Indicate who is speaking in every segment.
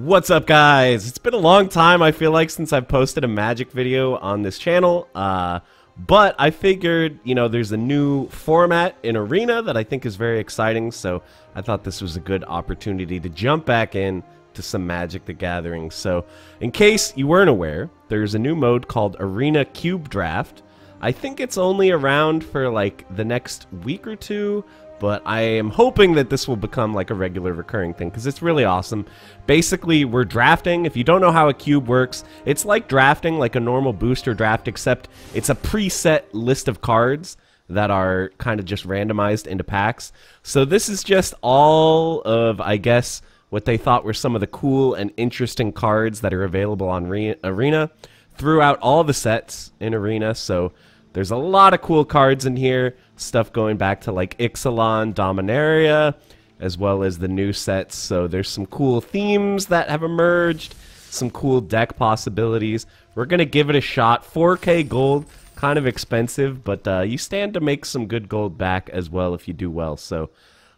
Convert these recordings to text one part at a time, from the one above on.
Speaker 1: What's up guys? It's been a long time I feel like since I've posted a magic video on this channel. Uh, but I figured, you know, there's a new format in Arena that I think is very exciting, so I thought this was a good opportunity to jump back in to some Magic the Gathering. So, in case you weren't aware, there's a new mode called Arena Cube Draft. I think it's only around for like the next week or two, but I am hoping that this will become like a regular recurring thing because it's really awesome. Basically, we're drafting. If you don't know how a cube works, it's like drafting like a normal booster draft, except it's a preset list of cards that are kind of just randomized into packs. So this is just all of, I guess, what they thought were some of the cool and interesting cards that are available on Re Arena throughout all the sets in Arena. So there's a lot of cool cards in here, stuff going back to like Ixalan, Dominaria, as well as the new sets. So there's some cool themes that have emerged, some cool deck possibilities. We're going to give it a shot. 4K gold, kind of expensive, but uh, you stand to make some good gold back as well if you do well. So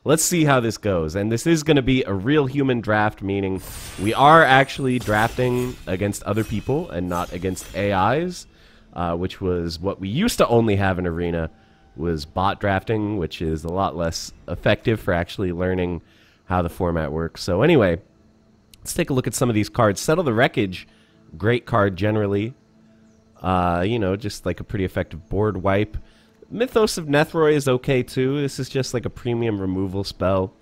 Speaker 1: let's see how this goes. And this is going to be a real human draft, meaning we are actually drafting against other people and not against AIs uh, which was what we used to only have in Arena, was bot drafting, which is a lot less effective for actually learning how the format works. So anyway, let's take a look at some of these cards. Settle the Wreckage, great card generally. Uh, you know, just like a pretty effective board wipe. Mythos of Nethroi is okay too. This is just like a premium removal spell.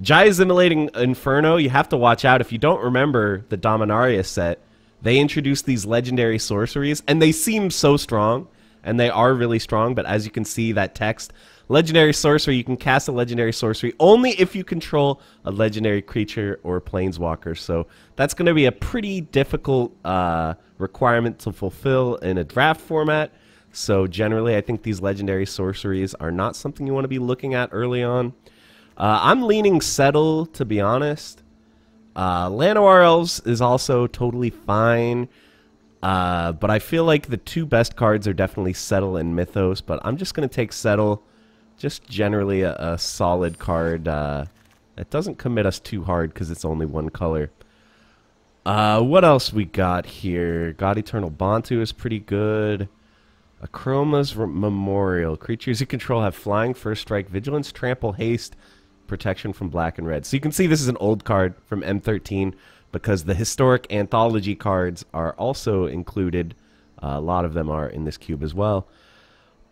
Speaker 1: Jaya's Immolating Inferno, you have to watch out. If you don't remember the Dominaria set, they introduced these legendary sorceries, and they seem so strong, and they are really strong. But as you can see, that text, legendary sorcery, you can cast a legendary sorcery only if you control a legendary creature or planeswalker. So that's going to be a pretty difficult uh, requirement to fulfill in a draft format. So generally, I think these legendary sorceries are not something you want to be looking at early on. Uh, I'm leaning settle, to be honest. Uh, Llanowar Elves is also totally fine. Uh, but I feel like the two best cards are definitely Settle and Mythos. But I'm just going to take Settle. Just generally a, a solid card. Uh, it doesn't commit us too hard because it's only one color. Uh, what else we got here? God Eternal Bontu is pretty good. Akroma's Memorial. Creatures you control have flying, first strike, vigilance, trample, haste, protection from black and red. So you can see this is an old card from M13 because the historic anthology cards are also included. Uh, a lot of them are in this cube as well.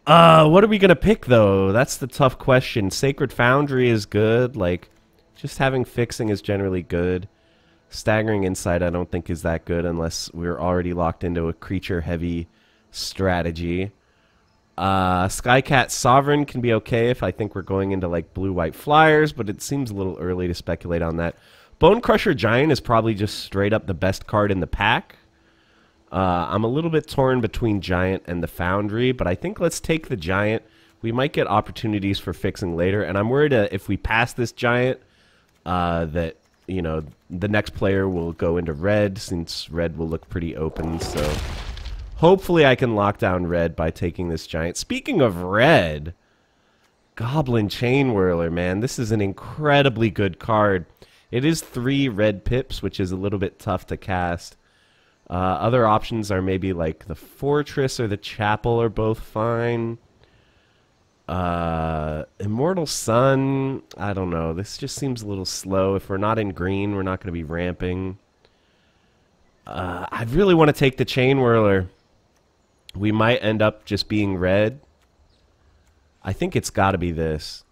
Speaker 1: Uh, what are we going to pick, though? That's the tough question. Sacred Foundry is good. Like, just having fixing is generally good. Staggering Insight I don't think is that good unless we're already locked into a creature-heavy strategy. Uh, Skycat Sovereign can be okay if I think we're going into like blue-white flyers, but it seems a little early to speculate on that. Bonecrusher Giant is probably just straight up the best card in the pack. Uh, I'm a little bit torn between Giant and the Foundry, but I think let's take the Giant. We might get opportunities for fixing later, and I'm worried uh, if we pass this Giant, uh, that you know the next player will go into red, since red will look pretty open. So Hopefully I can lock down red by taking this giant. Speaking of red, Goblin Chainwhirler, man. This is an incredibly good card. It is three red pips, which is a little bit tough to cast. Uh, other options are maybe like the Fortress or the Chapel are both fine. Uh, Immortal Sun, I don't know. This just seems a little slow. If we're not in green, we're not going to be ramping. Uh, I really want to take the Chainwhirler we might end up just being red. I think it's got to be this.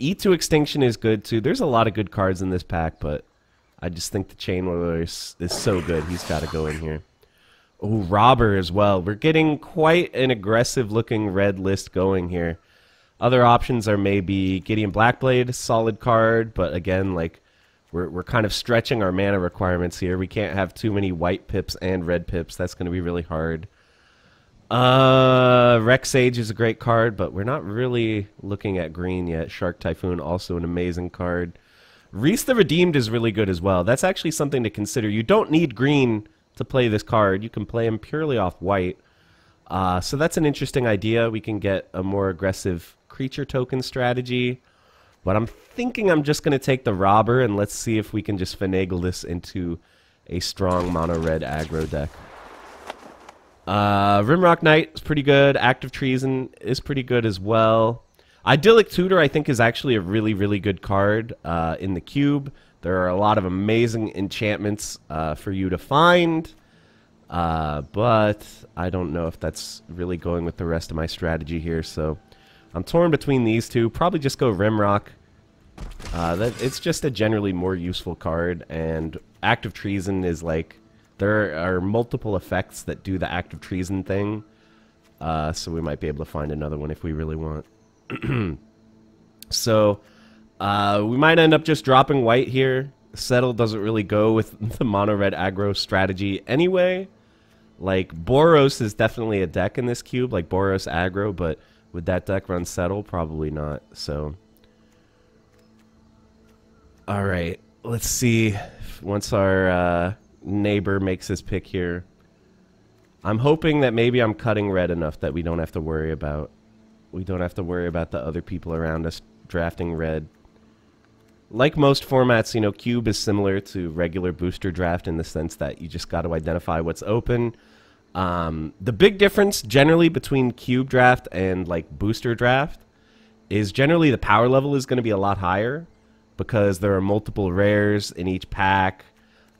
Speaker 1: E2 Extinction is good too. There's a lot of good cards in this pack, but I just think the Chainwhirler is, is so good. He's got to go in here. Oh, Robber as well. We're getting quite an aggressive looking red list going here. Other options are maybe Gideon Blackblade, solid card, but again, like we're we're kind of stretching our mana requirements here. We can't have too many white pips and red pips. That's going to be really hard. Uh, Rex Sage is a great card, but we're not really looking at green yet. Shark Typhoon, also an amazing card. Rhys the Redeemed is really good as well. That's actually something to consider. You don't need green to play this card. You can play him purely off white. Uh, so that's an interesting idea. We can get a more aggressive creature token strategy. But I'm thinking I'm just going to take the Robber, and let's see if we can just finagle this into a strong mono red aggro deck. Uh, Rimrock Knight is pretty good. Act of Treason is pretty good as well. Idyllic Tutor, I think, is actually a really, really good card uh, in the cube. There are a lot of amazing enchantments uh, for you to find. Uh, but I don't know if that's really going with the rest of my strategy here. So I'm torn between these two. Probably just go Rimrock. Uh, that it's just a generally more useful card, and Act of Treason is like there are multiple effects that do the Act of Treason thing. Uh, so we might be able to find another one if we really want. so uh, we might end up just dropping white here. Settle doesn't really go with the mono red aggro strategy anyway. Like Boros is definitely a deck in this cube, like Boros aggro, but would that deck run Settle? Probably not. So, all right, let's see. Once our uh, neighbor makes his pick here, I'm hoping that maybe I'm cutting red enough that we don't have to worry about we don't have to worry about the other people around us drafting red. Like most formats, you know, Cube is similar to regular booster draft in the sense that you just got to identify what's open. Um, the big difference generally between Cube draft and like booster draft is generally the power level is going to be a lot higher because there are multiple rares in each pack.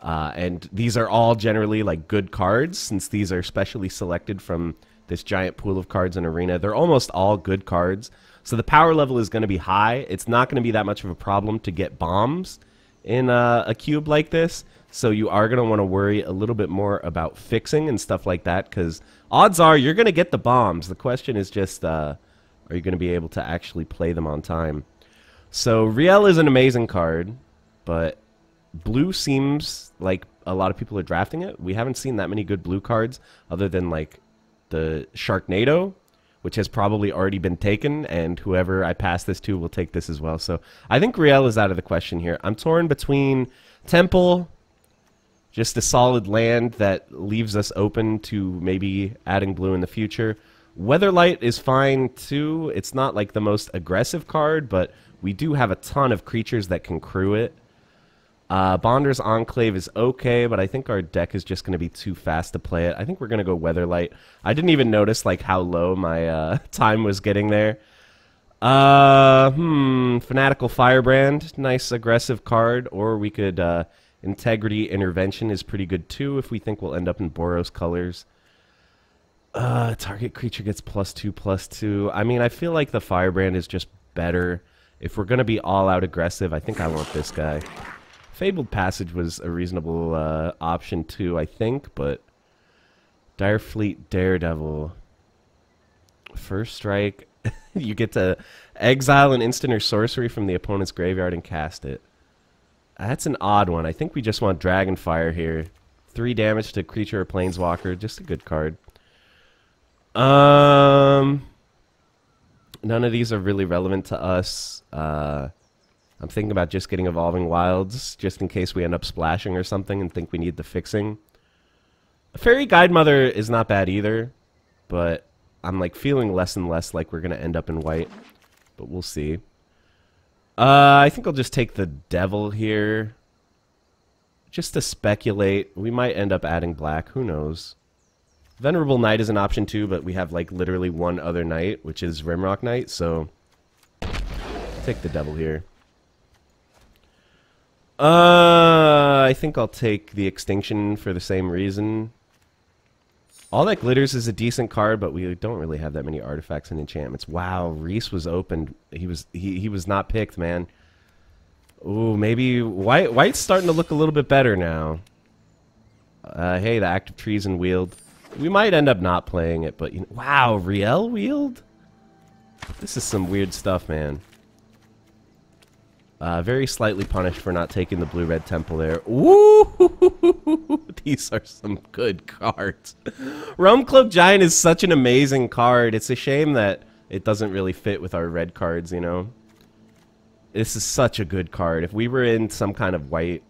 Speaker 1: Uh, and these are all generally like good cards since these are specially selected from this giant pool of cards in Arena. They're almost all good cards. So the power level is going to be high. It's not going to be that much of a problem to get bombs in a, a cube like this. So you are going to want to worry a little bit more about fixing and stuff like that because odds are you're going to get the bombs. The question is just uh, are you going to be able to actually play them on time? So Rielle is an amazing card, but blue seems like a lot of people are drafting it. We haven't seen that many good blue cards other than like the Sharknado, which has probably already been taken, and whoever I pass this to will take this as well. So I think Rielle is out of the question here. I'm torn between Temple, just a solid land that leaves us open to maybe adding blue in the future. Weatherlight is fine too. It's not like the most aggressive card, but we do have a ton of creatures that can crew it. Uh, Bonder's Enclave is okay, but I think our deck is just going to be too fast to play it. I think we're going to go Weatherlight. I didn't even notice like how low my uh, time was getting there. Uh, hmm, Fanatical Firebrand, nice aggressive card. Or we could, uh, Integrity Intervention is pretty good too if we think we'll end up in Boros colors. Uh, target creature gets plus two, plus two. I mean, I feel like the Firebrand is just better. If we're going to be all out aggressive, I think I want this guy. Fabled Passage was a reasonable uh, option too, I think, but Direfleet Daredevil. First strike, you get to exile an instant or sorcery from the opponent's graveyard and cast it. That's an odd one. I think we just want Dragonfire here. Three damage to creature or planeswalker. Just a good card. Um, none of these are really relevant to us. Uh, I'm thinking about just getting Evolving Wilds, just in case we end up splashing or something and think we need the fixing. Faerie Guidemother is not bad either, but I'm like feeling less and less like we're going to end up in white. But we'll see. Uh, I think I'll just take the Devil here. Just to speculate. We might end up adding black. Who knows? Venerable Knight is an option too, but we have like literally one other knight, which is Rimrock Knight, so take the Devil here. Uh, I think I'll take the Extinction for the same reason. All That Glitters is a decent card, but we don't really have that many artifacts and enchantments. Wow, Rhys was opened. He was he, he was not picked, man. Ooh, maybe White White's starting to look a little bit better now. Uh, hey, the Act of Treason wield. We might end up not playing it, but you know, wow, Rielle wield. This is some weird stuff, man. Uh, very slightly punished for not taking the blue-red temple there. Ooh, these are some good cards. Realm Cloak Giant is such an amazing card. It's a shame that it doesn't really fit with our red cards, you know? This is such a good card. If we were in some kind of white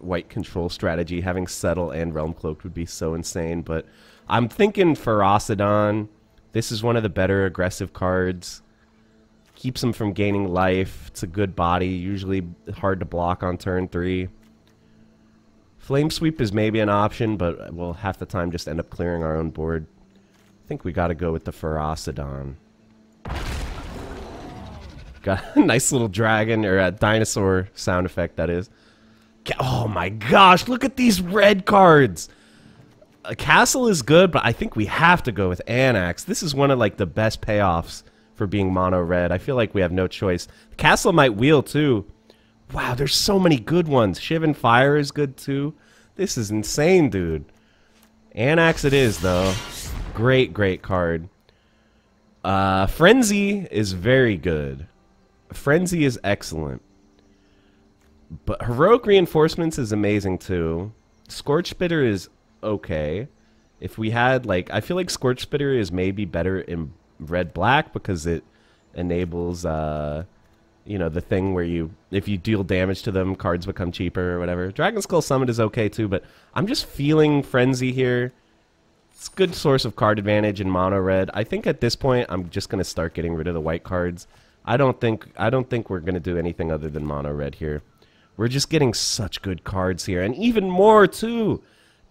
Speaker 1: white control strategy, having Settle and Realm Cloak would be so insane. But I'm thinking Ferocidon. This is one of the better aggressive cards. Keeps him from gaining life. It's a good body. Usually hard to block on turn three. Flame Sweep is maybe an option, but we'll half the time just end up clearing our own board. I think we got to go with the Ferocidon. Got a nice little dragon, or a dinosaur sound effect, that is. Oh my gosh, look at these red cards! A castle is good, but I think we have to go with Anax. This is one of like the best payoffs for being mono red. I feel like we have no choice. Castle might wheel too. Wow, there's so many good ones. Shivan Fire is good too. This is insane, dude. Anax it is, though. Great, great card. Uh, Frenzy is very good. Frenzy is excellent. But Heroic Reinforcements is amazing, too. Scorch Spitter is okay. If we had, like, I feel like Scorch Spitter is maybe better in red-black because it enables, uh, you know, the thing where you, if you deal damage to them, cards become cheaper or whatever. Dragonskull Summit is okay too, but I'm just feeling Frenzy here. It's good source of card advantage in mono red. I think at this point, I'm just going to start getting rid of the white cards. I don't think I don't think we're going to do anything other than mono red here. We're just getting such good cards here, and even more too.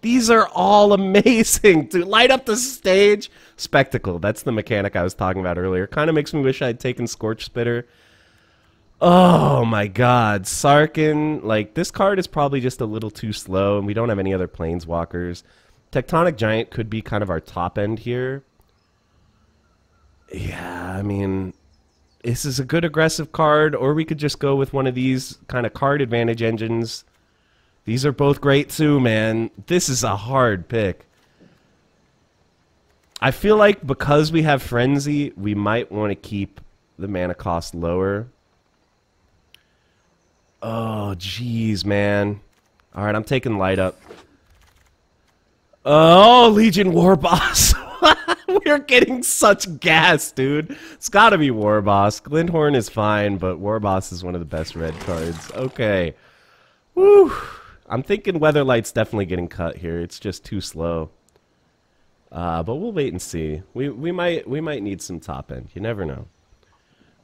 Speaker 1: These are all amazing. To light up the stage, spectacle. That's the mechanic I was talking about earlier. Kind of makes me wish I'd taken Scorch Spitter. Oh my god, Sarkhan, like this card is probably just a little too slow and we don't have any other planeswalkers. Tectonic Giant could be kind of our top end here. Yeah, I mean, this is a good aggressive card or we could just go with one of these kind of card advantage engines. These are both great too, man. This is a hard pick. I feel like because we have Frenzy, we might want to keep the mana cost lower Oh, jeez, man. All right, I'm taking light up. Oh, Legion Warboss. We're getting such gas, dude. It's got to be Warboss. Glinthorn is fine, but War Boss is one of the best red cards. Okay. Woo. I'm thinking Weatherlight's definitely getting cut here. It's just too slow. Uh, but we'll wait and see. We we might we might need some top end. You never know.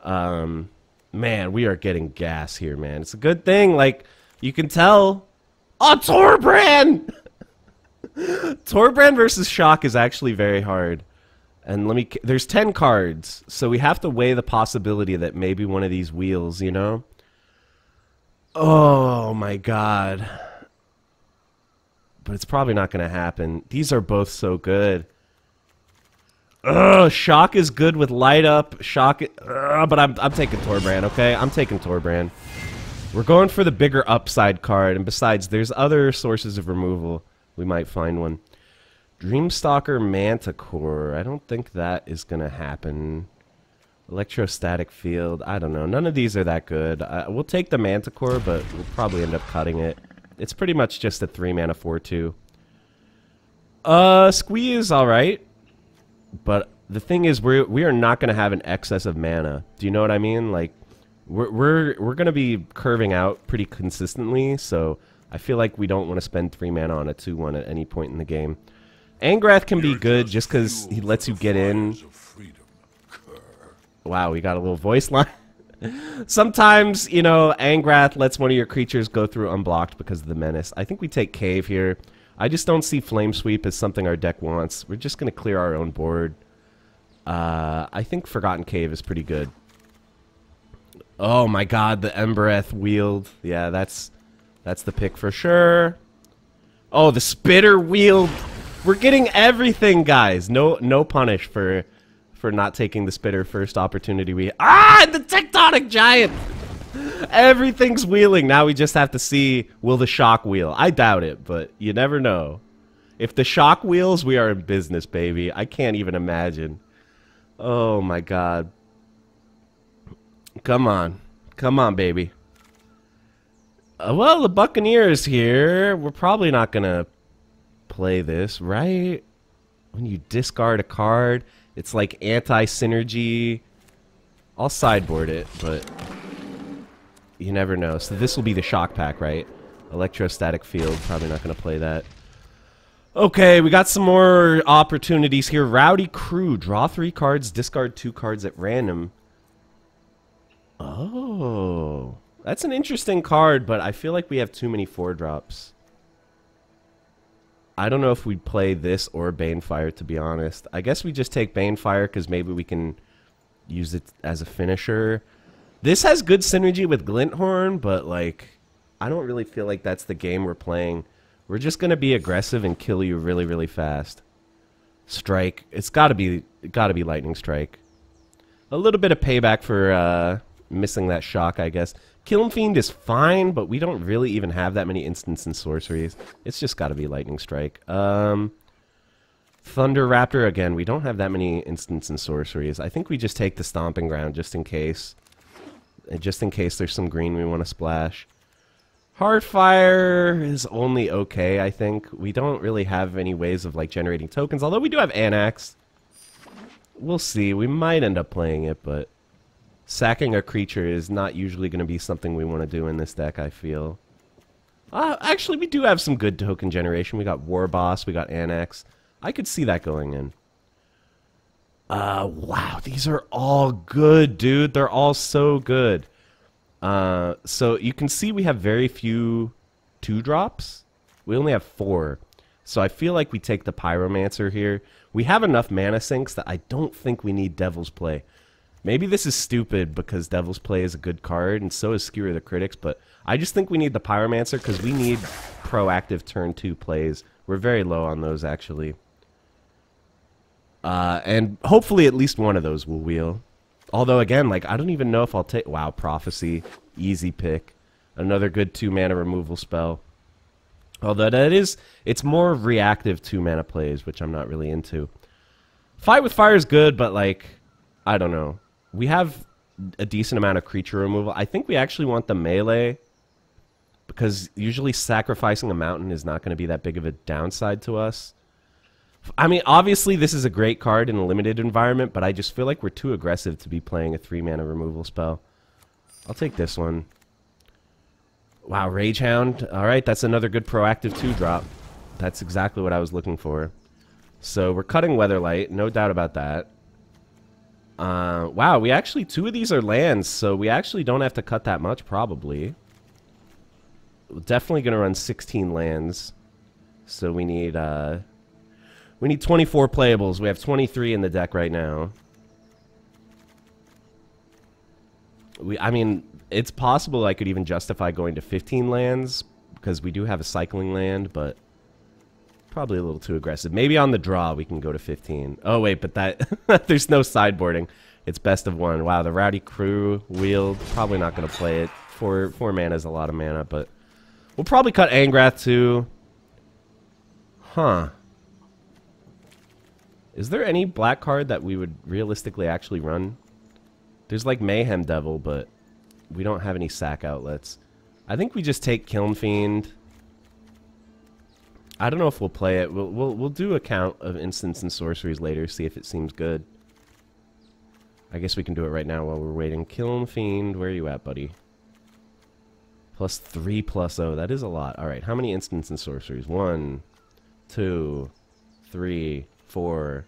Speaker 1: Um, man, we are getting gas here, man. It's a good thing. Like, you can tell. Oh, Torbran! Torbran versus Shock is actually very hard. And let me. There's 10 cards, so we have to weigh the possibility that maybe one of these wheels, you know? Oh my god. But it's probably not going to happen. These are both so good. Ugh, Shock is good with light up. Shock, ugh, but I'm I'm taking Torbran. Okay, I'm taking Torbran. We're going for the bigger upside card, and besides, there's other sources of removal. We might find one. Dreamstalker Manticore. I don't think that is gonna happen. Electrostatic Field. I don't know. None of these are that good. Uh, we'll take the Manticore, but we'll probably end up cutting it. It's pretty much just a three mana four two. Uh, Squeeze, all right. But the thing is, we we are not going to have an excess of mana. Do you know what I mean? Like, we're we're we're going to be curving out pretty consistently. So I feel like we don't want to spend three mana on a two one at any point in the game. Angrath can be good just because he lets you get in. Wow, we got a little voice line. Sometimes, you know, Angrath lets one of your creatures go through unblocked because of the menace. I think we take Cave here. I just don't see Flame Sweep as something our deck wants. We're just going to clear our own board. Uh, I think Forgotten Cave is pretty good. Oh my god, the Embereth wield. Yeah, that's that's the pick for sure. Oh, the Spitter wield. We're getting everything, guys. No no punish for for not taking the Spitter first opportunity we Ah, the Tectonic Giant. Everything's wheeling. Now we just have to see will the shock wheel. I doubt it, but you never know. If the shock wheels, we are in business, baby. I can't even imagine. Oh my god. Come on. Come on, baby. Uh, well, the Buccaneers here. We're probably not to play this, right? When you discard a card, it's like anti-synergy. I'll sideboard it, but you never know. So this will be the shock pack, right? Electrostatic field. Probably not going to play that. Okay, we got some more opportunities here. Rowdy Crew. Draw three cards, discard two cards at random. Oh, that's an interesting card, but I feel like we have too many four drops. I don't know if we'd play this or Banefire, to be honest. I guess we just take Banefire because maybe we can use it as a finisher. This has good synergy with Glinthorn, but, like, I don't really feel like that's the game we're playing. We're just going to be aggressive and kill you really, really fast. Strike. It's got to be got to be Lightning Strike. A little bit of payback for uh, missing that shock, I guess. Kiln Fiend is fine, but we don't really even have that many instants and sorceries. It's just got to be Lightning Strike. Um, Thunder Raptor, again, we don't have that many instants and sorceries. I think we just take the Stomping Ground just in case. Just in case there's some green we want to splash. Heartfire is only okay, I think. We don't really have any ways of like generating tokens, although we do have Anax. We'll see. We might end up playing it, but sacking a creature is not usually going to be something we want to do in this deck, I feel. Uh, actually, we do have some good token generation. We got Warboss, we got Anax. I could see that going in. Uh, wow, these are all good, dude. They're all so good. Uh, so you can see we have very few two drops. We only have four. So I feel like we take the Pyromancer here. We have enough mana sinks that I don't think we need Devil's Play. Maybe this is stupid because Devil's Play is a good card, and so is Skewer the Critics, but I just think we need the Pyromancer because we need proactive turn 2 plays. We're very low on those, actually. Uh, and hopefully at least one of those will wheel. Although, again, like, I don't even know if I'll take... Wow, Prophecy. Easy pick. Another good two-mana removal spell. Although that is... It's more reactive two-mana plays, which I'm not really into. Fight with Fire is good, but, like... I don't know. We have a decent amount of creature removal. I think we actually want the melee... Because usually sacrificing a mountain is not going to be that big of a downside to us. I mean, obviously, this is a great card in a limited environment, but I just feel like we're too aggressive to be playing a three mana removal spell. I'll take this one. Wow, Rage Hound. All right, that's another good proactive two drop. That's exactly what I was looking for. So we're cutting Weatherlight, no doubt about that. Uh, wow, we actually, two of these are lands, so we actually don't have to cut that much, probably. We're definitely going to run 16 lands. So we need, uh, we need 24 playables. We have 23 in the deck right now. We, I mean, it's possible I could even justify going to 15 lands because we do have a cycling land, but probably a little too aggressive. Maybe on the draw we can go to 15. Oh wait, but that there's no sideboarding. It's best of one. Wow, the Rowdy Crew wheeled. Probably not going to play it. Four four mana is a lot of mana, but we'll probably cut Angrath too. Huh. Is there any black card that we would realistically actually run? There's like Mayhem Devil, but we don't have any sack outlets. I think we just take Kiln Fiend. I don't know if we'll play it. We'll we'll we'll do a count of instants and sorceries later, see if it seems good. I guess we can do it right now while we're waiting. Kiln Fiend, where are you at, buddy? Plus three plus oh, that is a lot. Alright, how many instants and sorceries? One, two, three, four,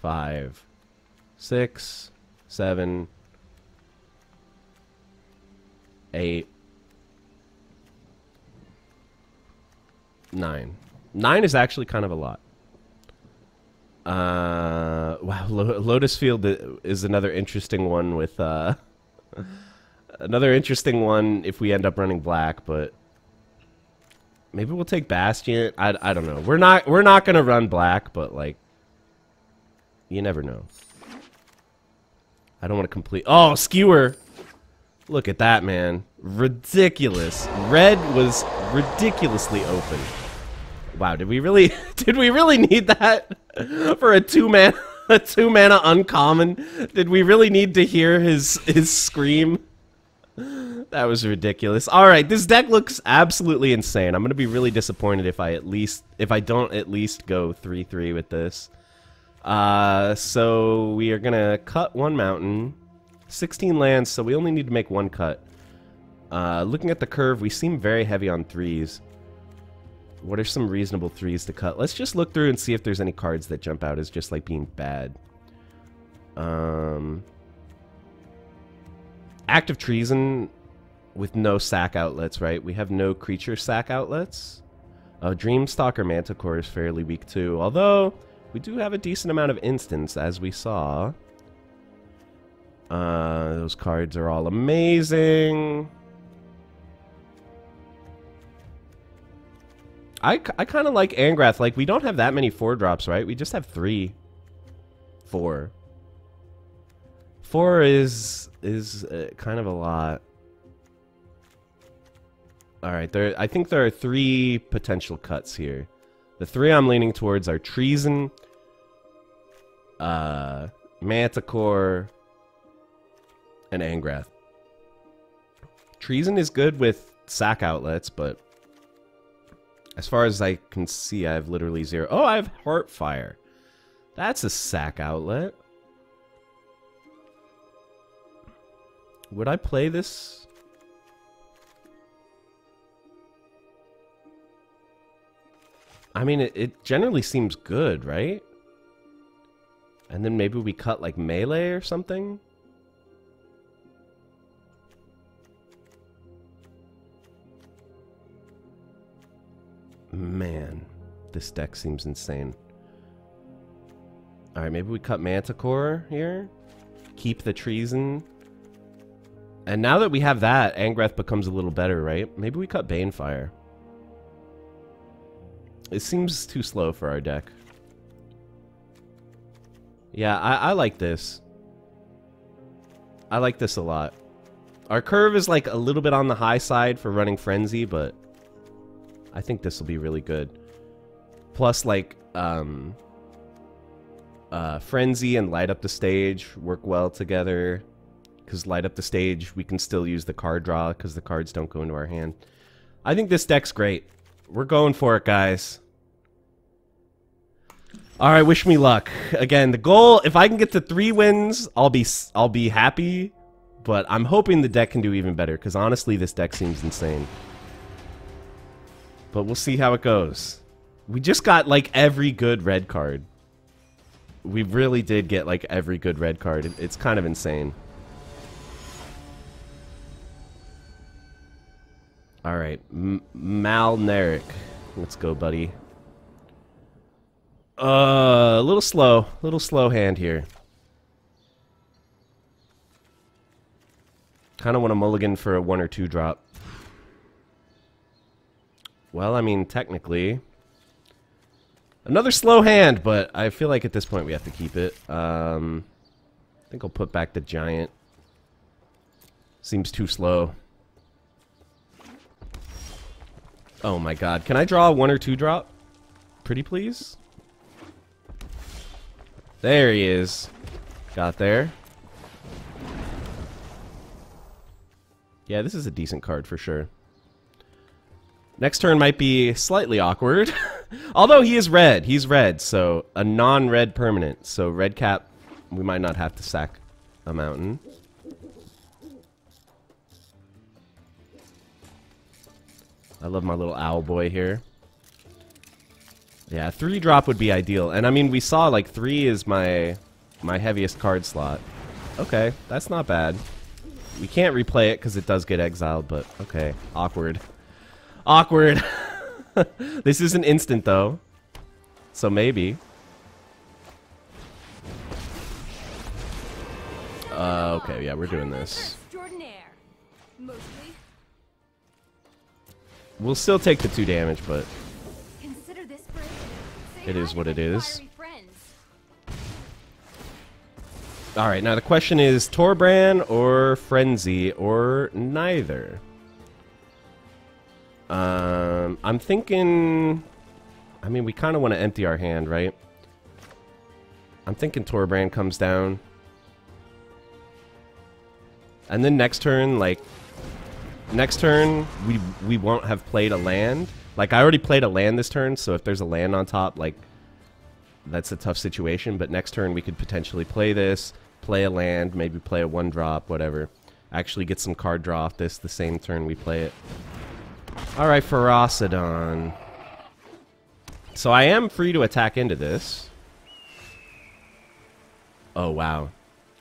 Speaker 1: five, six, seven, eight, nine. Nine is actually kind of a lot. Uh, wow, Lotus Field is another interesting one with uh, another interesting one if we end up running black, but maybe we'll take Bastion. I, I don't know. We're not we're not gonna run black, but like you never know. I don't want to complete. Oh, skewer. Look at that, man. Ridiculous. Red was ridiculously open. Wow, did we really did we really need that for a two man a two mana uncommon? Did we really need to hear his his scream? That was ridiculous. All right, this deck looks absolutely insane. I'm going to be really disappointed if I at least if I don't at least go 3-3 with this. Uh, so we are going to cut one mountain, 16 lands, so we only need to make one cut. Uh, looking at the curve, we seem very heavy on threes. What are some reasonable threes to cut? Let's just look through and see if there's any cards that jump out as just like being bad. Um, Act of treason with no sack outlets, right? We have no creature sack outlets. Uh, Dreamstalker Manticore is fairly weak too, although we do have a decent amount of instants, as we saw. Uh, those cards are all amazing. I, I kind of like Angrath. Like, we don't have that many four drops, right? We just have three. Four. Four is is uh, kind of a lot. All right, there. I think there are three potential cuts here. The three I'm leaning towards are Treason, uh, Manticore, and Angrath. Treason is good with sack outlets, but as far as I can see, I have literally zero. Oh, I have Heartfire. That's a sack outlet. Would I play this? I mean, it, it generally seems good, right? And then maybe we cut like melee or something? Man, this deck seems insane. Alright, maybe we cut Manticore here. Keep the Treason. And now that we have that, Angrath becomes a little better, right? Maybe we cut Banefire. It seems too slow for our deck. Yeah, I, I like this. I like this a lot. Our curve is like a little bit on the high side for running Frenzy, but I think this will be really good. Plus, like, um, uh, Frenzy and Light Up the Stage work well together. Because Light Up the Stage, we can still use the card draw because the cards don't go into our hand. I think this deck's great. We're going for it, guys. All right, wish me luck. Again, the goal, if I can get to three wins, I'll be I'll be happy. But I'm hoping the deck can do even better, because honestly, this deck seems insane. But we'll see how it goes. We just got, like, every good red card. We really did get, like, every good red card. It's kind of insane. Alright, Malneric. Let's go, buddy. Uh, a little slow. A little slow hand here. Kind of want to mulligan for a one or two drop. Well, I mean, technically... Another slow hand, but I feel like at this point we have to keep it. Um, I think I'll put back the giant. Seems too slow. Oh my god. Can I draw one or two drop? Pretty please? There he is. Got there. Yeah, this is a decent card for sure. Next turn might be slightly awkward. Although he is red. He's red, so a non-red permanent. So red cap, we might not have to sack a mountain. I love my little owl boy here. Yeah, three drop would be ideal. And I mean, we saw like three is my my heaviest card slot. Okay, that's not bad. We can't replay it because it does get exiled, but okay. Awkward. Awkward. this is an instant, though. So maybe. Uh, okay, yeah, we're doing this. We'll still take the two damage, but it is what it is. Alright, now the question is Torbran or Frenzy or neither? Um, I'm thinking... I mean, we kind of want to empty our hand, right? I'm thinking Torbran comes down. And then next turn, like... Next turn, we, we won't have played a land. Like, I already played a land this turn, so if there's a land on top, like... That's a tough situation, but next turn we could potentially play this, play a land, maybe play a one-drop, whatever. Actually get some card draw off this the same turn we play it. Alright, Ferocidon. So I am free to attack into this. Oh, wow.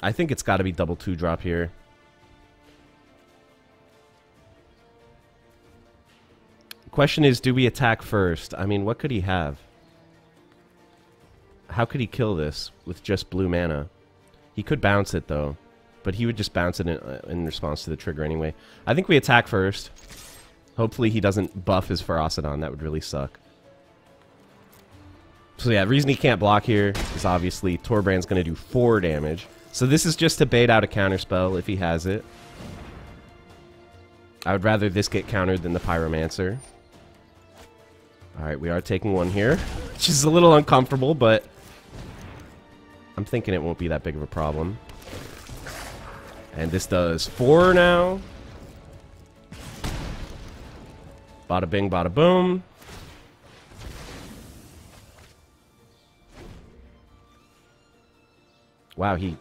Speaker 1: I think it's got to be double two drop here. Question is, do we attack first? I mean, what could he have? How could he kill this with just blue mana? He could bounce it, though. But he would just bounce it in, uh, in response to the trigger anyway. I think we attack first. Hopefully he doesn't buff his Ferocidon. That would really suck. So yeah, the reason he can't block here is obviously Torbran's going to do 4 damage. So this is just to bait out a counterspell if he has it. I would rather this get countered than the Pyromancer. Alright, we are taking one here. Which is a little uncomfortable, but... I'm thinking it won't be that big of a problem. And this does four now. Bada bing, bada boom. Wow, he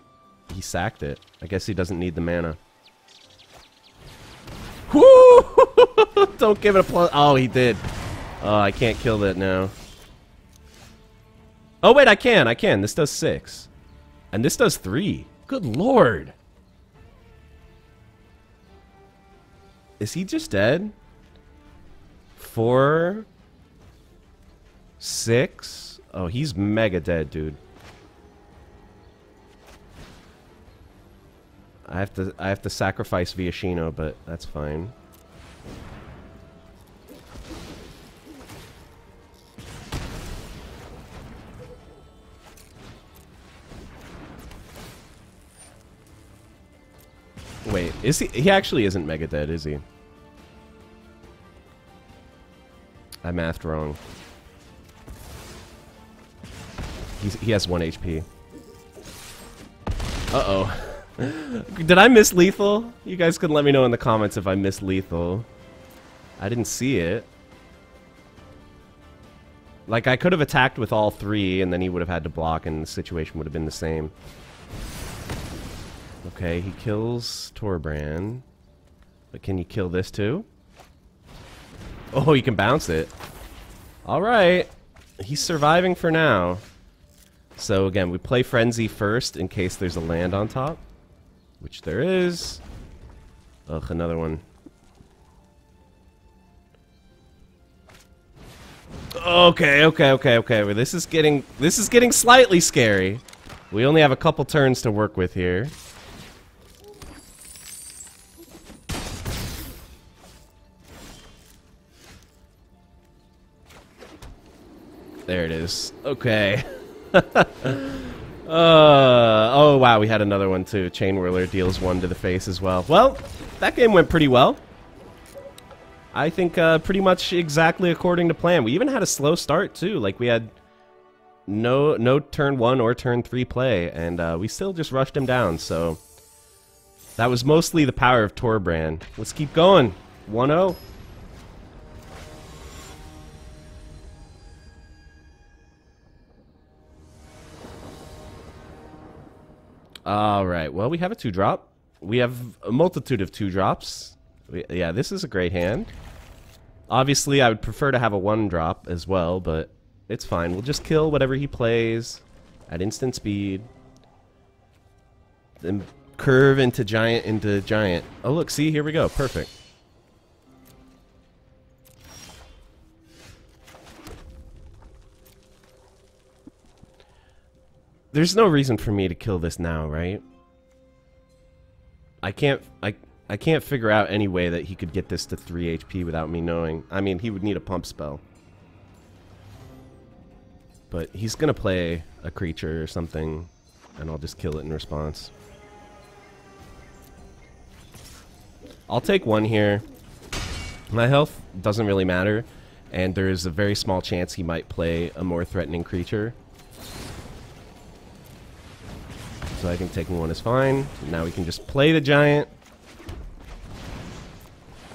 Speaker 1: he sacked it. I guess he doesn't need the mana. Woo! Don't give it a plus. Oh, he did. Oh, I can't kill that now. Oh, wait, I can. I can. This does six. And this does three. Good lord. Is he just dead? Four. Six. Oh, he's mega dead, dude. I have to I have to sacrifice Viashino, but that's fine. Wait, is he he actually isn't mega dead, is he? I mathed wrong. He's, he has 1 HP. Uh-oh. Did I miss lethal? You guys can let me know in the comments if I missed lethal. I didn't see it. Like, I could have attacked with all three, and then he would have had to block, and the situation would have been the same. Okay, he kills Torbran. But can you kill this too? Oh, you can bounce it. Alright. He's surviving for now. So again, we play Frenzy first in case there's a land on top. Which there is. Ugh, another one. Okay, okay, okay, okay. Well, this is getting this is getting slightly scary. We only have a couple turns to work with here. There it is. Okay. Uh, oh, wow, we had another one too. Chainwhirler deals one to the face as well. Well, that game went pretty well. I think uh, pretty much exactly according to plan. We even had a slow start too. Like we had no no turn one or turn three play, and uh, we still just rushed him down. So that was mostly the power of Torbran. Let's keep going. 1-0. All right. Well, we have a two drop. We have a multitude of two drops. We, yeah, this is a great hand. Obviously, I would prefer to have a one drop as well, but it's fine. We'll just kill whatever he plays at instant speed. Then curve into giant into giant. Oh, look, see, here we go. Perfect. There's no reason for me to kill this now, right? I can't I I can't figure out any way that he could get this to 3 HP without me knowing. I mean, he would need a pump spell. But he's going to play a creature or something, and I'll just kill it in response. I'll take one here. My health doesn't really matter, and there is a very small chance he might play a more threatening creature. So I think taking one is fine. Now we can just play the giant.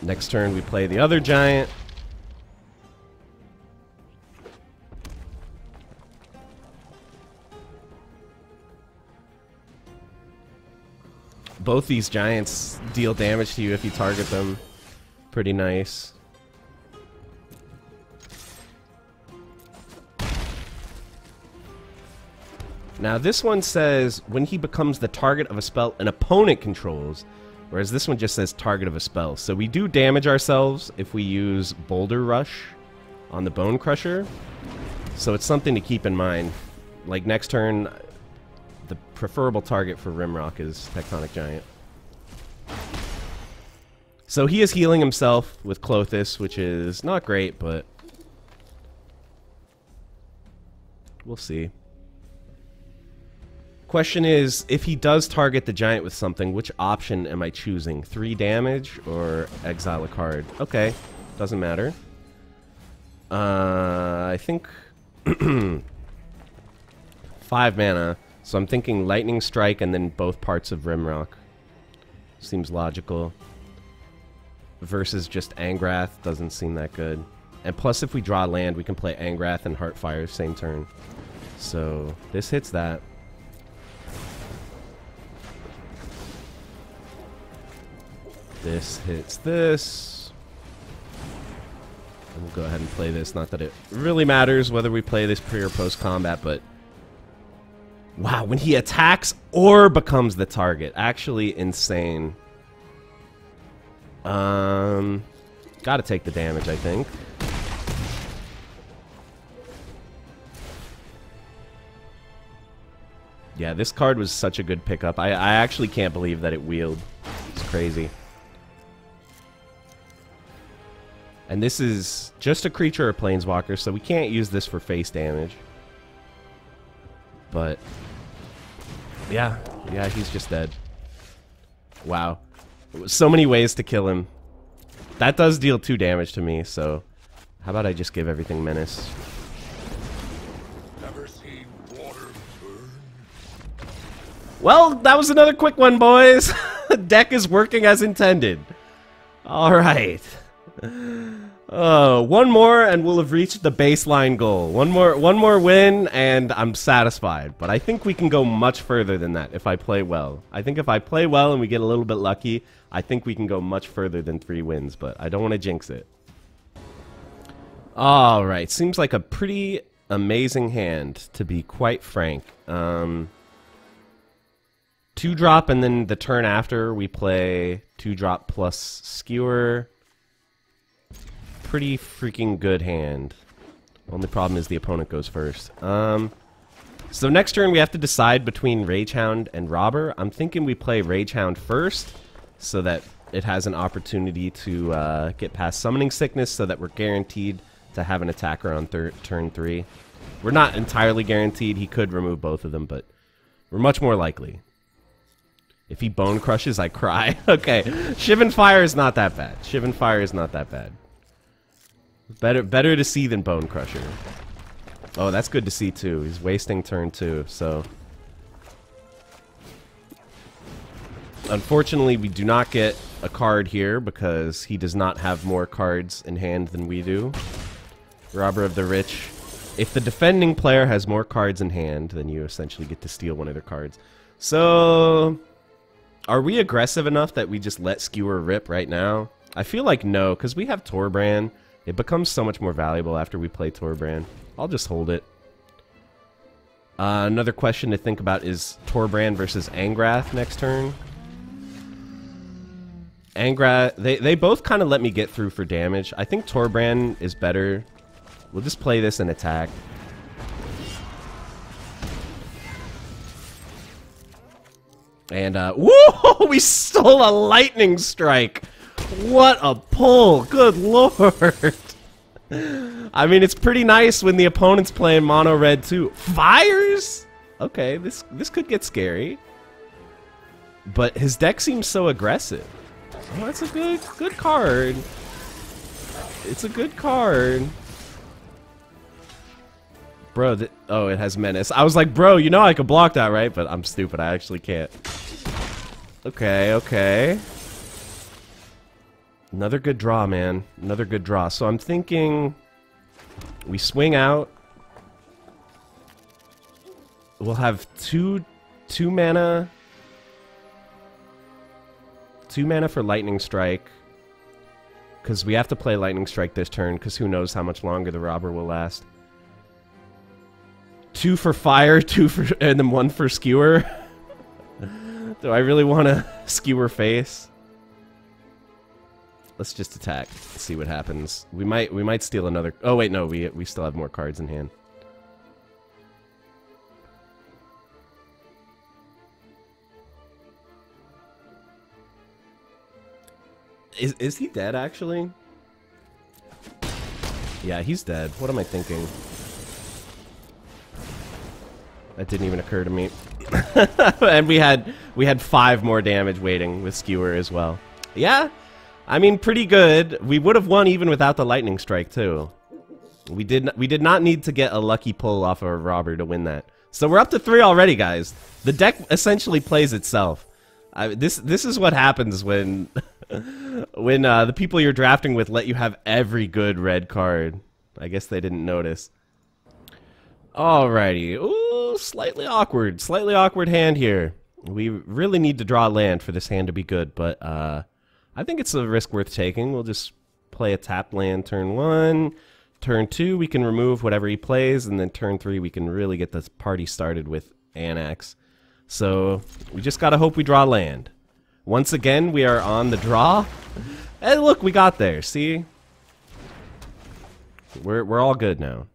Speaker 1: Next turn we play the other giant. Both these giants deal damage to you if you target them. Pretty nice. Now this one says, when he becomes the target of a spell an opponent controls, Whereas this one just says target of a spell. So we do damage ourselves if we use Boulder Rush on the Bonecrusher. So it's something to keep in mind. Like next turn, the preferable target for Rimrock is Tectonic Giant. So he is healing himself with Klothys, which is not great, but we'll see. Question is, if he does target the giant with something, which option am I choosing? Three damage or exile a card? Okay, doesn't matter. Uh, I think five mana, so I'm thinking lightning strike and then both parts of Rimrock. Seems logical. Versus just Angrath doesn't seem that good. And plus, if we draw land, we can play Angrath and Heartfire same turn. So this hits that. This hits this. And we'll go ahead and play this. Not that it really matters whether we play this pre or post combat, but wow, when he attacks or becomes the target, actually insane. Um, gotta take the damage, I think. Yeah, this card was such a good pickup. I, I actually can't believe that it wheeled. It's crazy. And this is just a creature or planeswalker, so we can't use this for face damage. But, yeah, yeah, he's just dead. Wow. So many ways to kill him. That does deal two damage to me, so how about I just give everything Menace? Well, that was another quick one, boys. Deck is working as intended. All right. Uh, one more and we'll have reached the baseline goal. One more one more win and I'm satisfied. But I think we can go much further than that if I play well. I think if I play well and we get a little bit lucky, I think we can go much further than three wins, but I don't want to jinx it. All right, seems like a pretty amazing hand, to be quite frank. Um, two drop, and then the turn after we play two drop plus skewer pretty freaking good hand. Only problem is the opponent goes first. Um, so next turn we have to decide between Ragehound and Robber. I'm thinking we play Ragehound first, so that it has an opportunity to uh, get past Summoning Sickness, so that we're guaranteed to have an attacker on turn three. We're not entirely guaranteed. He could remove both of them, but we're much more likely. If he bone crushes, I cry. okay, Shivan Fire is not that bad. Shivan Fire is not that bad. Better better to see than Bonecrusher. Oh, that's good to see too. He's wasting turn two, so... Unfortunately, we do not get a card here because he does not have more cards in hand than we do. Robber of the Rich. If the defending player has more cards in hand, then you essentially get to steal one of their cards. So... Are we aggressive enough that we just let Skewer rip right now? I feel like no, because we have Torbran. It becomes so much more valuable after we play Torbran. I'll just hold it. Uh, another question to think about is Torbran versus Angrath next turn. Angrath, they, they both kind of let me get through for damage. I think Torbran is better. We'll just play this and attack. And, uh, whoa! We stole a lightning strike! What a pull! Good lord! I mean, it's pretty nice when the opponent's playing mono red too. Fires? Okay, this this could get scary. But his deck seems so aggressive. Oh, that's a good good card. It's a good card. Bro, oh, it has menace. I was like, bro, you know I could block that, right? But I'm stupid. I actually can't. Okay, okay. Another good draw, man. Another good draw. So I'm thinking we swing out. We'll have two two mana two mana for lightning strike because we have to play lightning strike this turn because who knows how much longer the robber will last two for fire two for and then one for skewer do i really want to skewer face Let's just attack. And see what happens. We might we might steal another. Oh wait, no, we we still have more cards in hand. Is is he dead actually? Yeah, he's dead. What am I thinking? That didn't even occur to me. and we had we had five more damage waiting with skewer as well. Yeah, I mean pretty good. We would have won even without the lightning strike too. We did we did not need to get a lucky pull off of a robber to win that. So we're up to three already, guys. The deck essentially plays itself. I, this this is what happens when when uh, the people you're drafting with let you have every good red card. I guess they didn't notice. Alrighty. Ooh, slightly awkward. Slightly awkward hand here. We really need to draw land for this hand to be good, but uh, I think it's a risk worth taking. We'll just play a tap land turn one. Turn two, we can remove whatever he plays, and then turn three, we can really get this party started with Anax. So we just gotta hope we draw land. Once again, we are on the draw. And look, we got there. See? We're, we're all good now.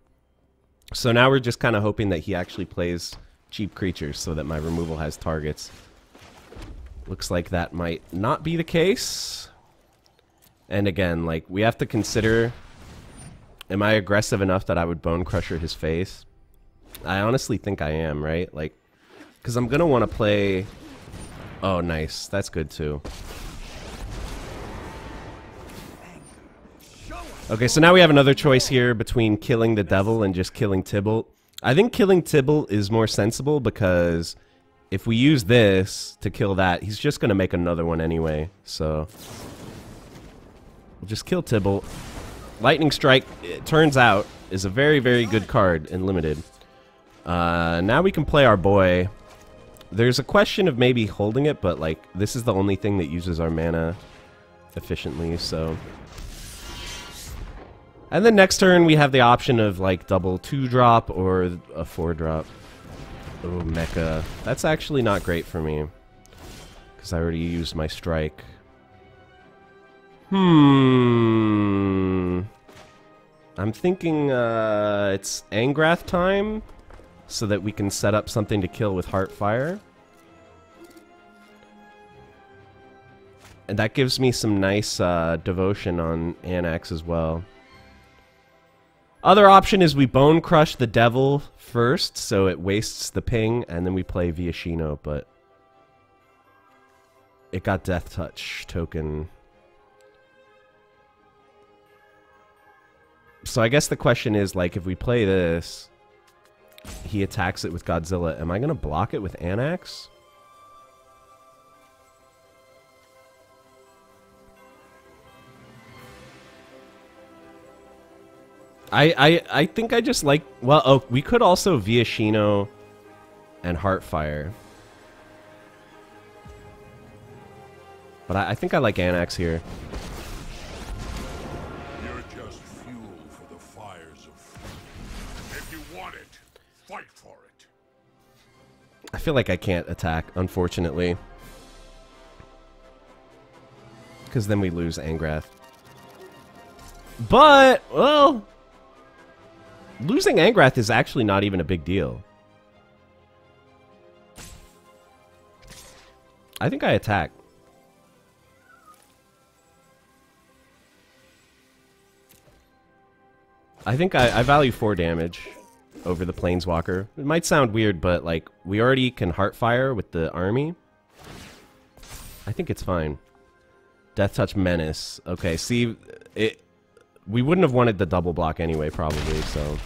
Speaker 1: So now we're just kind of hoping that he actually plays cheap creatures so that my removal has targets. Looks like that might not be the case. And again, like, we have to consider... Am I aggressive enough that I would Bonecrusher his face? I honestly think I am, right? Like, because I'm going to want to play... Oh, nice. That's good, too. Okay, so now we have another choice here between killing the devil and just killing Tibalt. I think killing Tibalt is more sensible because if we use this to kill that, he's just going to make another one anyway. So we'll just kill Tibalt. Lightning Strike, it turns out, is a very, very good card in Limited. Uh, now we can play our boy. There's a question of maybe holding it, but like this is the only thing that uses our mana efficiently, so... And then next turn we have the option of like double two drop or a four drop. Oh, mecha. That's actually not great for me. Because I already used my strike. Hmm. I'm thinking uh, it's Angrath time so that we can set up something to kill with Heartfire. And that gives me some nice uh, devotion on Anax as well. Other option is we bone crush the devil first, so it wastes the ping, and then we play Viashino, but it got Death Touch token. So I guess the question is, like, if we play this, he attacks it with Godzilla, am I going to block it with Anax? I, I I think I just like well oh we could also Viashino and Heartfire. But I, I think I like Anax here.
Speaker 2: You're just fuel for the fires of If you want it, fight for it.
Speaker 1: I feel like I can't attack, unfortunately. Because then we lose Angrath. But, well, losing Angrath is actually not even a big deal. I think I attack. I think I, I value 4 damage over the Planeswalker. It might sound weird, but like we already can Heartfire with the army. I think it's fine. Death Touch Menace. Okay, see, it we wouldn't have wanted the double block anyway, probably. So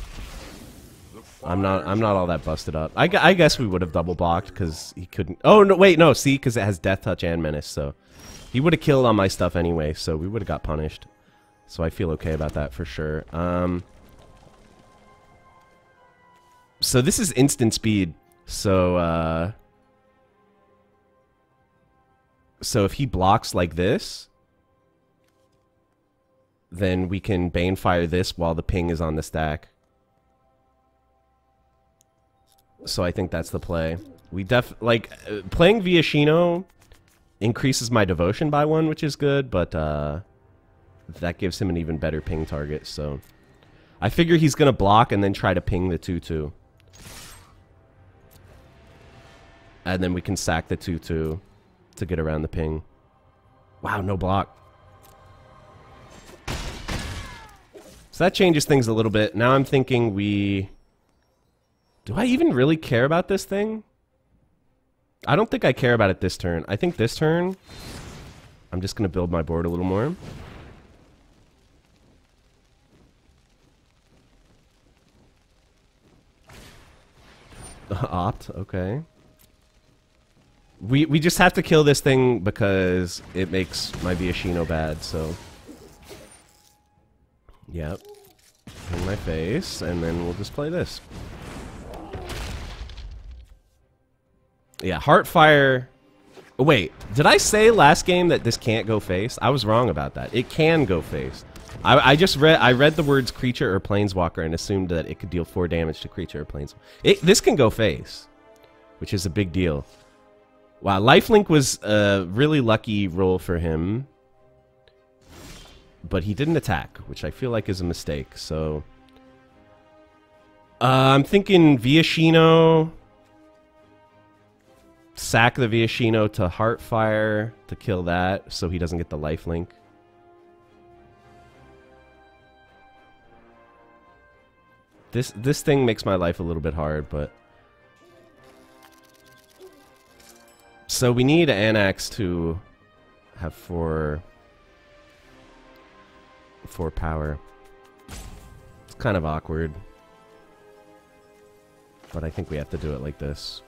Speaker 1: I'm not I'm not all that busted up. I, I guess we would have double blocked because he couldn't. Oh no, wait, no. See, because it has Death Touch and Menace, so he would have killed on my stuff anyway. So we would have got punished. So I feel okay about that for sure. Um. So this is instant speed. So uh. So if he blocks like this, then we can Banefire this while the ping is on the stack. So I think that's the play. We def like uh, playing Viashino increases my devotion by one, which is good, but uh, that gives him an even better ping target. So I figure he's to block and then try to ping the 2-2. And then we can sack the 2-2 to get around the ping. Wow, no block. So that changes things a little bit. Now I'm thinking we... Do I even really care about this thing? I don't think I care about it this turn. I think this turn, I'm just going to build my board a little more. Opt, okay. We we just have to kill this thing because it makes my Viashino bad, so... Yep. In my face, and then we'll just play this. Yeah, Heartfire... Oh, wait, did I say last game that this can't go face? I was wrong about that. It can go face. I, I just read I read the words creature or planeswalker and assumed that it could deal 4 damage to creature or planeswalker. It, this can go face, which is a big deal. Wow, Lifelink was a really lucky roll for him. But he didn't attack, which I feel like is a mistake, so... Uh, I'm thinking Viashino sack the Viashino to Heartfire to kill that so he doesn't get the lifelink. This this thing makes my life a little bit hard, but so we need Anax to have four four power. It's kind of awkward. But I think we have to do it like this.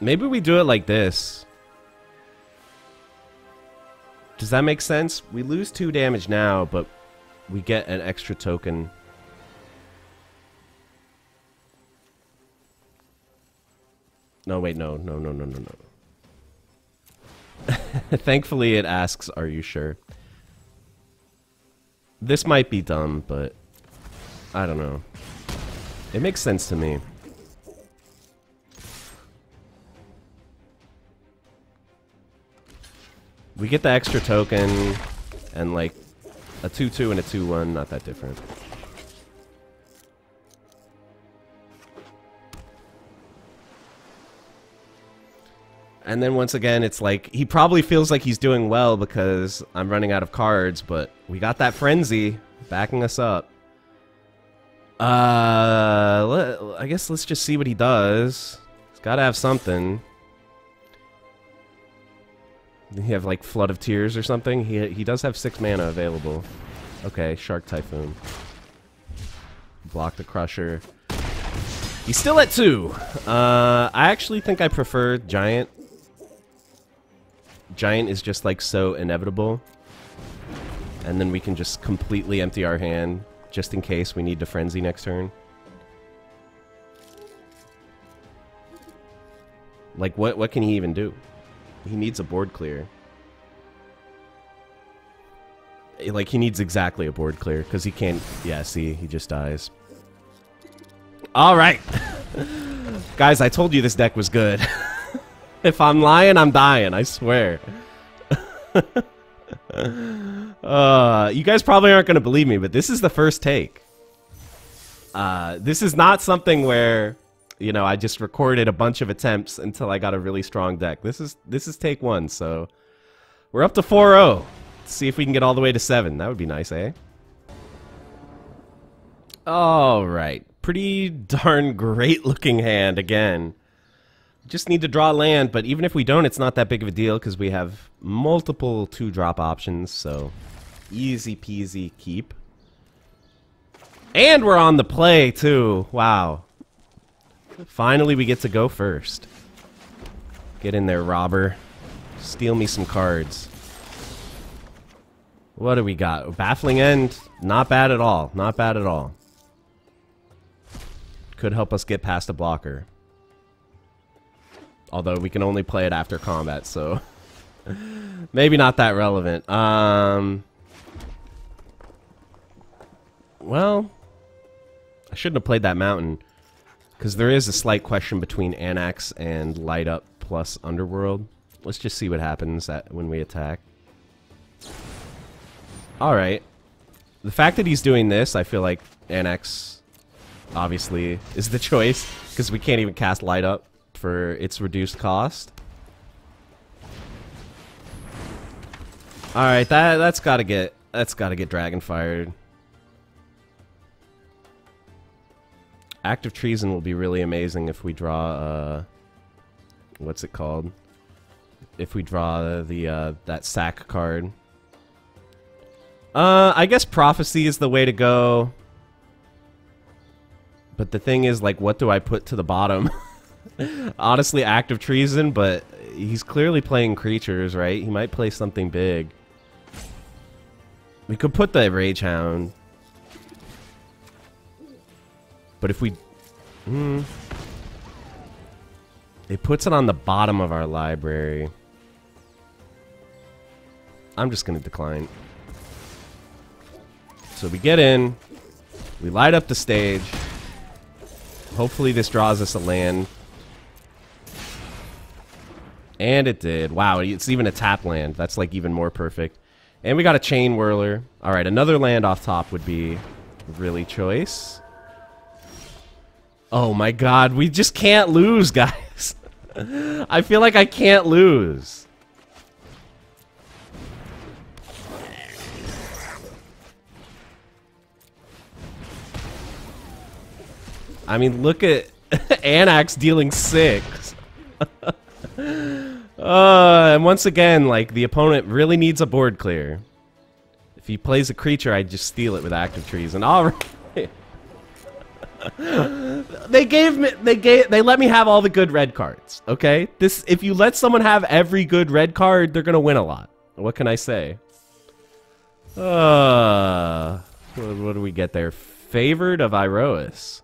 Speaker 1: Maybe we do it like this. Does that make sense? We lose two damage now, but we get an extra token. No, wait, no, no, no, no, no, no. Thankfully, it asks, are you sure? This might be dumb, but I don't know. It makes sense to me. We get the extra token, and like a 2-2 and a 2-1, not that different. And then once again, it's like, he probably feels like he's doing well because I'm running out of cards, but we got that Frenzy backing us up. Uh, I guess let's just see what he does. He's got to have something. He have like Flood of Tears or something? He, he does have six mana available. Okay, Shark Typhoon. Block the Crusher. He's still at two. Uh, I actually think I prefer Giant. Giant is just like so inevitable. And then we can just completely empty our hand just in case we need to Frenzy next turn. Like, what, what can he even do? He needs a board clear. Eh, like, he needs exactly a board clear, because he can't... Yeah, see, he just dies. Alright! Guys, I told you this deck was good. if I'm lying, I'm dying, I swear. uh, you guys probably aren't going to believe me, but this is the first take. Uh, this is not something where you know, I just recorded a bunch of attempts until I got a really strong deck. This is this is take one, so we're up to 4-0. Let's see if we can get all the way to 7. That would be nice, eh? Alright. Pretty darn great looking hand again. Just need to draw land, but even if we don't, it's not that big of a deal because we have multiple two-drop options, so easy peasy keep. And we're on the play, too. Wow. Finally, we get to go first. Get in there, robber. Steal me some cards. What do we got? Baffling End? Not bad at all. Not bad at all. Could help us get past a blocker. Although we can only play it after combat, so... maybe not that relevant. Um... Well... I shouldn't have played that mountain. Because there is a slight question between Anax and Light Up plus Underworld. Let's just see what happens at, when we attack. Alright. The fact that he's doing this, I feel like Anax, obviously is the choice. Because we can't even cast Light Up for its reduced cost. Alright, that that's gotta get that's gotta get dragon fired. Act of Treason will be really amazing if we draw, uh, what's it called? If we draw the, uh, that sack card. Uh, I guess Prophecy is the way to go. But the thing is, like, what do I put to the bottom? Honestly, Act of Treason, but he's clearly playing creatures, right? He might play something big. We could put the Rage Hound. But if we... Hmm... It puts it on the bottom of our library. I'm just going to decline. So we get in. We light up the stage. Hopefully this draws us a land. And it did. Wow, it's even a tap land. That's like even more perfect. And we got a Chainwhirler. Alright, another land off top would be really choice. Oh my god, we just can't lose, guys. I feel like I can't lose. I mean, look at Anax dealing six. uh, and once again, like, the opponent really needs a board clear. If he plays a creature, I just steal it with Act of Treason. All right. they gave me they gave they let me have all the good red cards okay this if you let someone have every good red card they're gonna win a lot what can i say uh what, what do we get there favored of iroas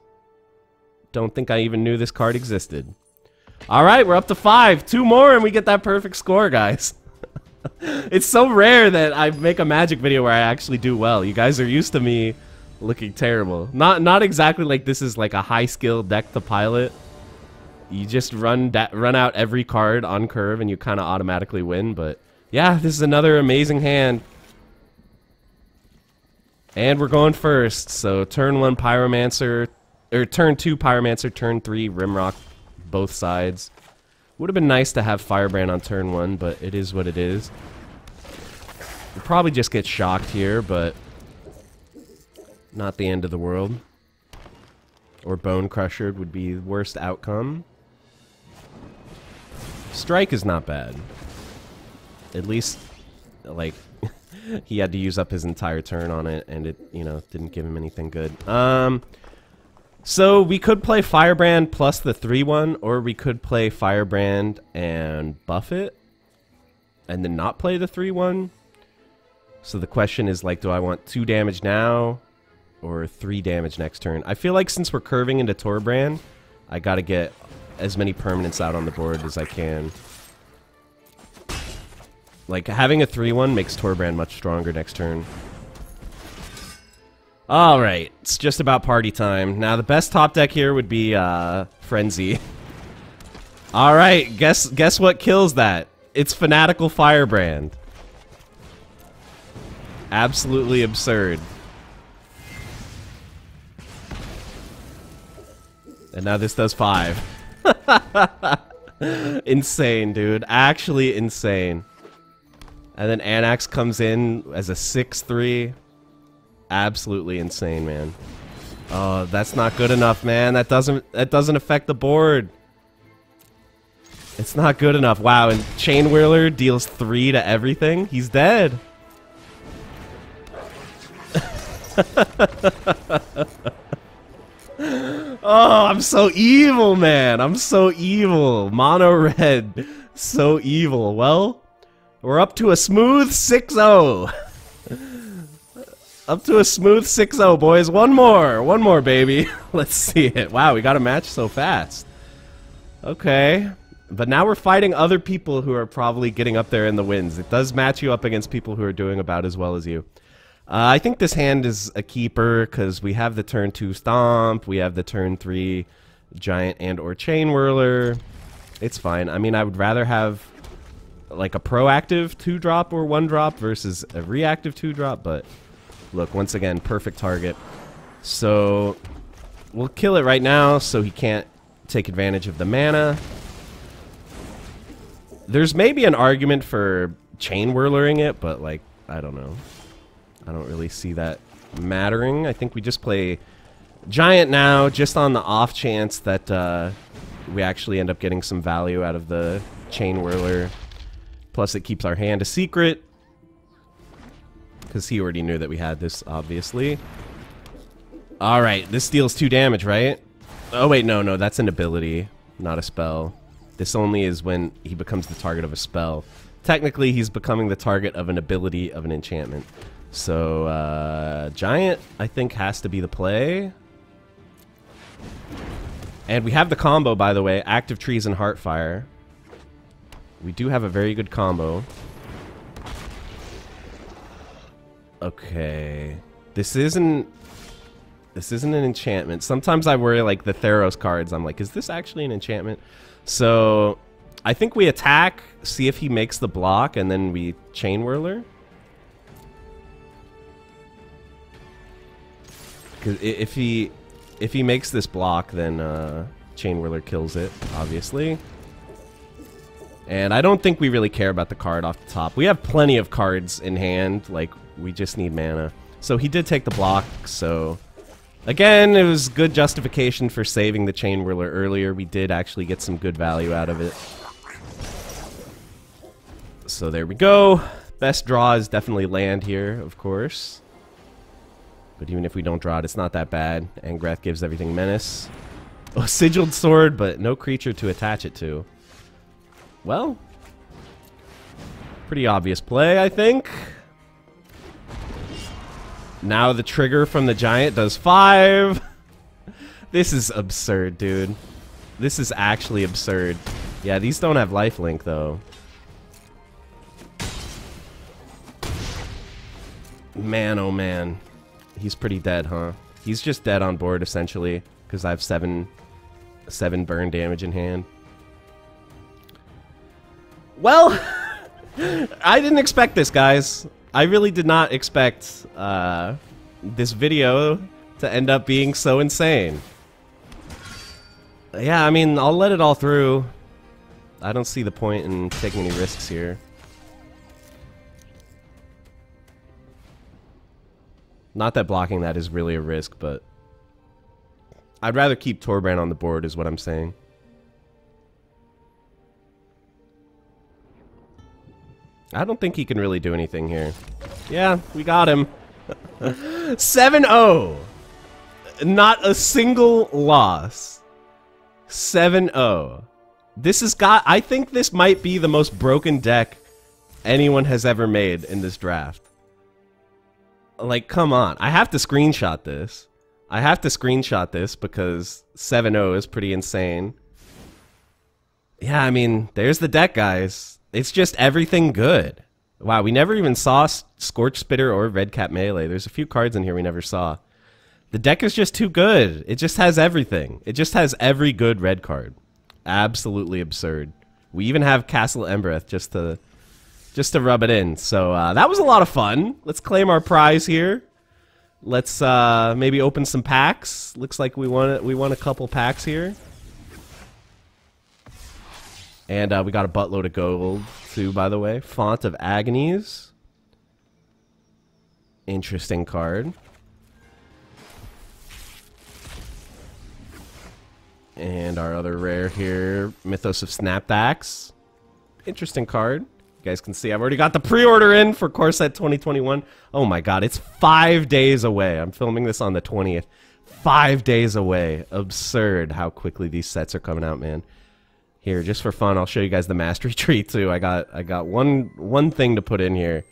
Speaker 1: don't think i even knew this card existed all right we're up to five two more and we get that perfect score guys it's so rare that i make a magic video where i actually do well you guys are used to me looking terrible. Not not exactly like this is like a high skill deck to pilot. You just run run out every card on curve and you kind of automatically win. But yeah, this is another amazing hand. And we're going first. So turn one Pyromancer, or turn two Pyromancer, turn three Rimrock, both sides. Would have been nice to have Firebrand on turn one, but it is what it is. We'll probably just get shocked here, but not the end of the world. Or Bonecrusher would be the worst outcome. Strike is not bad. At least, like, he had to use up his entire turn on it, and it, you know, didn't give him anything good. Um, so we could play Firebrand plus the 3-1, or we could play Firebrand and buff it, and then not play the 3-1. So the question is, like, do I want 2 damage now, or 3 damage next turn. I feel like since we're curving into Torbran, I gotta get as many permanents out on the board as I can. Like, having a 3-1 makes Torbran much stronger next turn. Alright, it's just about party time. Now, the best top deck here would be, uh, Frenzy. Alright, guess guess what kills that? It's Fanatical Firebrand. Absolutely absurd. And now this does five. insane, dude. Actually insane. And then Anax comes in as a 6-3. Absolutely insane, man. Oh, that's not good enough, man. That doesn't that doesn't affect the board. It's not good enough. Wow, and Chainwhirler deals 3 to everything. He's dead. Oh, I'm so evil, man. I'm so evil. Mono red. So evil. Well, we're up to a smooth 6-0. up to a smooth 6-0, boys. One more. One more, baby. Let's see it. Wow, we got a match so fast. Okay. But now we're fighting other people who are probably getting up there in the wins. It does match you up against people who are doing about as well as you. Uh, I think this hand is a keeper because we have the turn 2 Stomp, we have the turn 3 Giant and or Chainwhirler. It's fine. I mean, I would rather have like a proactive 2-drop or 1-drop versus a reactive 2-drop, but look, once again, perfect target. So, we'll kill it right now so he can't take advantage of the mana. There's maybe an argument for chain whirlering it, but like, I don't know. I don't really see that mattering. I think we just play giant now, just on the off chance that uh, we actually end up getting some value out of the Chainwhirler. Plus, it keeps our hand a secret. Because he already knew that we had this, obviously. Alright, this deals two damage, right? Oh, wait, no, no, that's an ability, not a spell. This only is when he becomes the target of a spell. Technically, he's becoming the target of an ability of an enchantment. So, uh, Giant, I think, has to be the play. And we have the combo, by the way, Act of Treason and Heartfire. We do have a very good combo. Okay. This isn't... This isn't an enchantment. Sometimes I worry, like, the Theros cards. I'm like, is this actually an enchantment? So, I think we attack, see if he makes the block, and then we Chainwhirler. Because if he if he makes this block, then uh, Chainwhirler kills it, obviously. And I don't think we really care about the card off the top. We have plenty of cards in hand, like, we just need mana. So he did take the block, so... Again, it was good justification for saving the Chainwhirler earlier. We did actually get some good value out of it. So there we go. Best draw is definitely land here, of course. But even if we don't draw it, it's not that bad. Angrath gives everything menace. Oh, sigiled sword, but no creature to attach it to. Well, pretty obvious play, I think. Now the trigger from the giant does five. this is absurd, dude. This is actually absurd. Yeah, these don't have lifelink, though. Man, oh man. He's pretty dead, huh? He's just dead on board, essentially, because I have seven, seven burn damage in hand. Well, I didn't expect this, guys. I really did not expect uh, this video to end up being so insane. Yeah, I mean, I'll let it all through. I don't see the point in taking any risks here. Not that blocking that is really a risk, but I'd rather keep Torbran on the board is what I'm saying. I don't think he can really do anything here. Yeah, we got him. 7-0. Not a single loss. 7-0. This has got... I think this might be the most broken deck anyone has ever made in this draft. Like, come on. I have to screenshot this. I have to screenshot this because 7-0 is pretty insane. Yeah, I mean, there's the deck, guys. It's just everything good. Wow, we never even saw Scorch Spitter or Redcap Melee. There's a few cards in here we never saw. The deck is just too good. It just has everything. It just has every good red card. Absolutely absurd. We even have Castle Embereth just to just to rub it in. So uh, that was a lot of fun. Let's claim our prize here. Let's uh, maybe open some packs. Looks like we won we won a couple packs here. And uh, we got a buttload of gold too, by the way. Font of Agonies. Interesting card. And our other rare here, Mythos of Snapdax. Interesting card You guys can see I've already got the pre-order in for Core Set 2021. Oh my god, it's five days away. I'm filming this on the 20th. Five days away. Absurd how quickly these sets are coming out, man. Here, just for fun, I'll show you guys the mastery tree too. I got I got one one thing to put in here.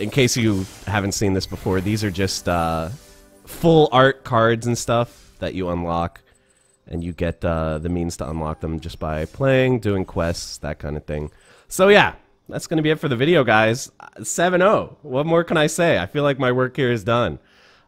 Speaker 1: In case you haven't seen this before, these are just uh, full art cards and stuff that you unlock and you get uh, the means to unlock them just by playing, doing quests, that kind of thing. So yeah, that's to be it for the video, guys. 7-0. What more can I say? I feel like my work here is done.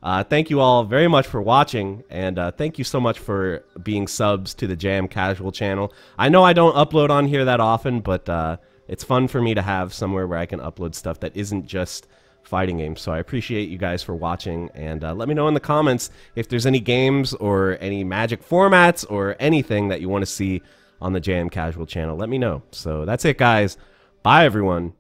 Speaker 1: Uh, thank you all very much for watching, and uh, thank you so much for being subs to the Jam Casual channel. I know I don't upload on here that often, but uh, it's fun for me to have somewhere where I can upload stuff that isn't just fighting games. So I appreciate you guys for watching, and uh, let me know in the comments if there's any games or any Magic formats or anything that you want to see on the Jam Casual channel. Let me know. So that's it, guys. Bye, everyone.